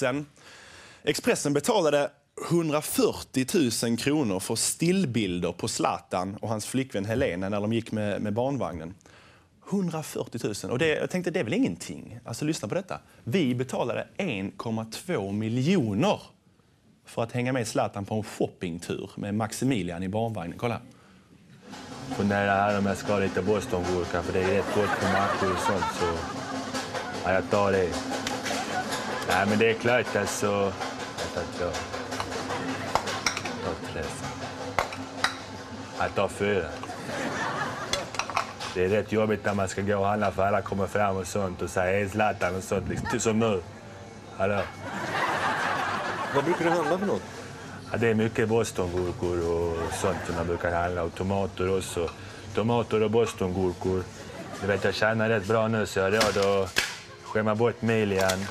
Sen. Expressen betalade 140 000 kronor för stillbilder på Zlatan och hans flickvän Helena när de gick med, med barnvagnen. 140 000. Och det, jag tänkte, det är väl ingenting? Alltså, lyssna på detta. Vi betalade 1,2 miljoner för att hänga med Zlatan på en shoppingtur med Maximilian i barnvagnen. Kolla. Funderar här om jag ska ha lite bostongurka för det är rätt gott på mackor och sånt. Så ja, jag tar det. Nej, men det är klart alltså. Jag tar, jag tar. Jag tar fyra. Det är rätt jobbigt när man ska gå och handla för alla kommer fram och sånt och säger hej Zlatan och sånt. Liksom, som nu. Hallå? Vad brukar du handla för något? Ja, det är mycket bostongurkor och sånt som man brukar handla och tomater också. Tomater och bostongurkor. Du vet, jag tjänar rätt bra nu så jag har råd att skämma bort Milian.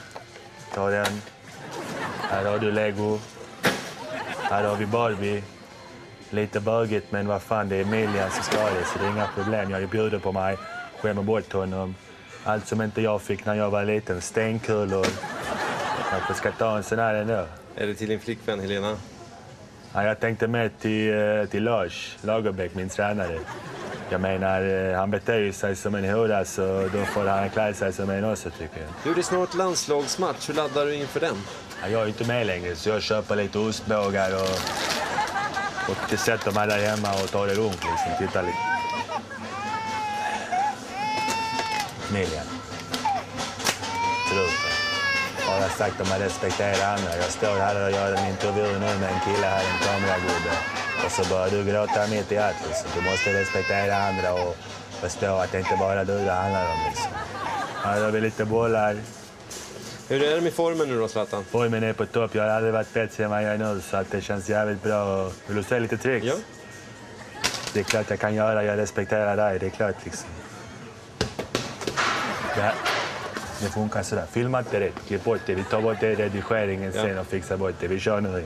Ta den. Här har du Lego. Här har vi Barbie. Lite bögigt, men vad fan, det är ska det, så det är inga problem. Jag bjuder på mig, skämmer bort honom. Allt som inte jag fick när jag var liten. Stenkulor. Jag kanske ska ta en sån här ändå. Är det till din flickvän Helena? Ja, jag tänkte med till, eh, till Lars Lagerbäck, min tränare. Jag menar, eh, han beter ju sig som en hora så då får han klä sig som en också tycker jag. Det är snart landslagsmatch. Hur laddar du inför den? Ja, jag är inte med längre så jag köper lite ostbågar och, och sätter mig där hemma och tar det lugnt liksom. Tittar lite. Milian. Truten. Har jag sagt att man respekterar andra. Jag står här och gör en intervju nu med en kille här, en kameragubbe. Och så börjar du gråta mitt i allt. Liksom. Du måste respektera andra och förstå att det inte bara du det handlar om. Liksom. Här har vi lite bollar. Hur är det med formen nu då, Zlatan? Formen är på topp. Jag har aldrig varit bättre än vad jag är nu, så att det känns jävligt bra. Vill du se lite tricks? Ja. Det är klart jag kan göra. Jag respekterar dig. Det är klart liksom. Det, här, det funkar sådär. Filma inte det. Klipp bort det. Vi tar bort det i redigeringen Ja. sen och fixar bort det. Vi kör nu.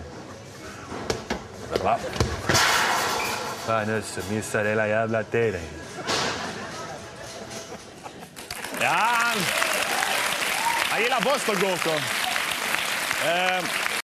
Va? Fan också, missade missar hela jävla tiden. Ja, han gillar bostongurkor. Eh,